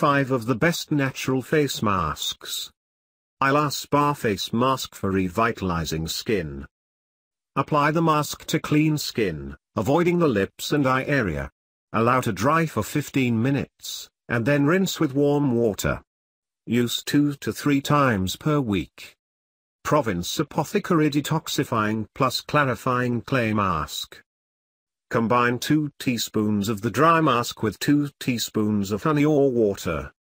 5 of the best natural face masks. Ila Spa Face Mask for Revitalizing Skin. Apply the mask to clean skin, avoiding the lips and eye area. Allow to dry for 15 minutes, and then rinse with warm water. Use 2 to 3 times per week. Province Apothecary Detoxifying Plus Clarifying Clay Mask. Combine 2 teaspoons of the dry mask with 2 teaspoons of honey or water.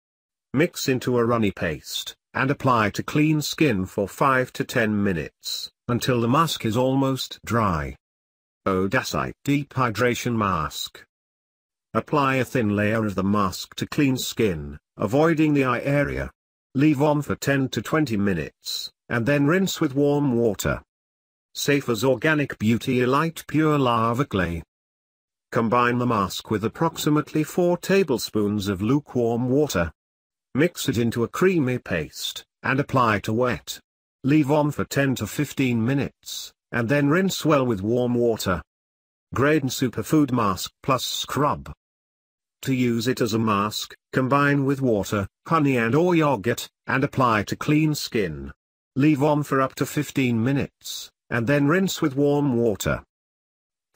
Mix into a runny paste, and apply to clean skin for 5 to 10 minutes, until the mask is almost dry. Odacité Deep Hydration Mask. Apply a thin layer of the mask to clean skin, avoiding the eye area. Leave on for 10 to 20 minutes, and then rinse with warm water. Safeas Organic Beauty Illite Pure Lava Clay. Combine the mask with approximately 4 tablespoons of lukewarm water. Mix it into a creamy paste, and apply to wet. Leave on for 10 to 15 minutes, and then rinse well with warm water. Graydon Superfood Mask Plus Scrub. To use it as a mask, combine with water, honey and or yogurt, and apply to clean skin. Leave on for up to 15 minutes, and then rinse with warm water.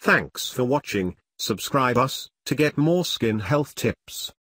Thanks for watching, subscribe us, to get more skin health tips.